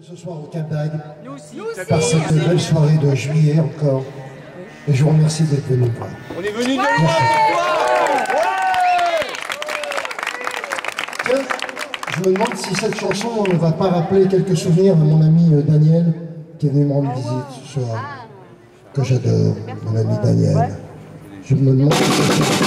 Ce soir au Cap d'Agde, passer une belle soirée de juillet encore. Et je vous remercie d'être venu voir. On est venu de ouais je me demande si cette chanson ne va pas rappeler quelques souvenirs de mon ami euh, Daniel, qui est venu me rendre visite ce soir, que j'adore, mon ami Daniel. Je me demande si cette chanson...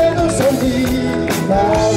Eu não sabia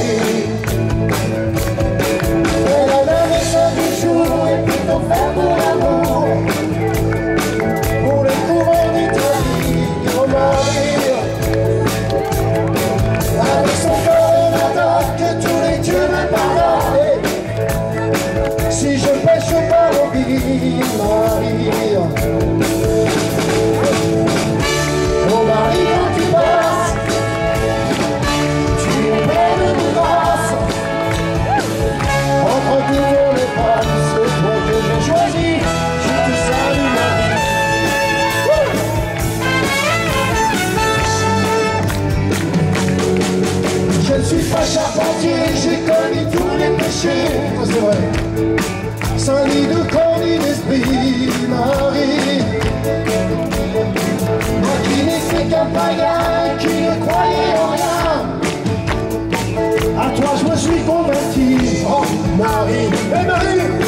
away. Sunny to Coney, Miss B, Marie. Moi qui ne sait qu'un païen qui ne croyait en rien. À toi, je me suis converti. Oh, Marie, et Marie.